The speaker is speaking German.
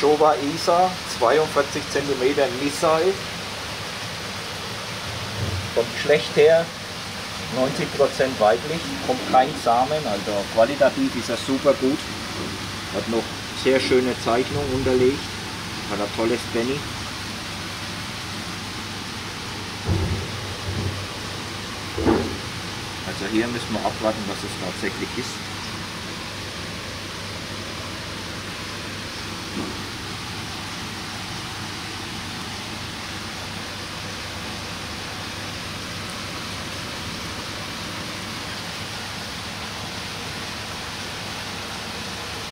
Showa Isa, 42 cm Missile. Vom Geschlecht her 90% weiblich, kommt kein Samen, also qualitativ ist er super gut. Hat noch sehr schöne Zeichnung unterlegt, hat ein tolles Benny. Also hier müssen wir abwarten, was es tatsächlich ist.